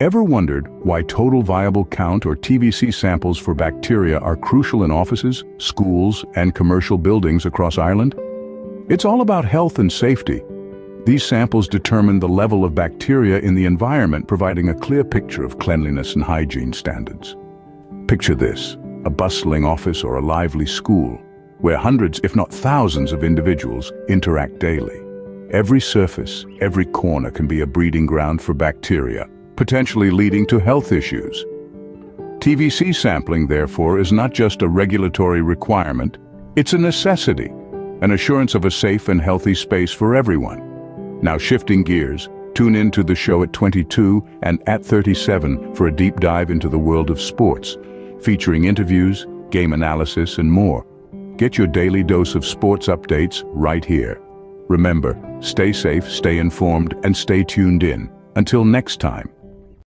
Ever wondered why total viable count or TVC samples for bacteria are crucial in offices, schools, and commercial buildings across Ireland? It's all about health and safety. These samples determine the level of bacteria in the environment, providing a clear picture of cleanliness and hygiene standards. Picture this, a bustling office or a lively school, where hundreds, if not thousands of individuals interact daily. Every surface, every corner can be a breeding ground for bacteria, potentially leading to health issues. TVC sampling, therefore, is not just a regulatory requirement, it's a necessity, an assurance of a safe and healthy space for everyone. Now shifting gears, tune in to the show at 22 and at 37 for a deep dive into the world of sports, featuring interviews, game analysis, and more. Get your daily dose of sports updates right here. Remember, stay safe, stay informed, and stay tuned in. Until next time.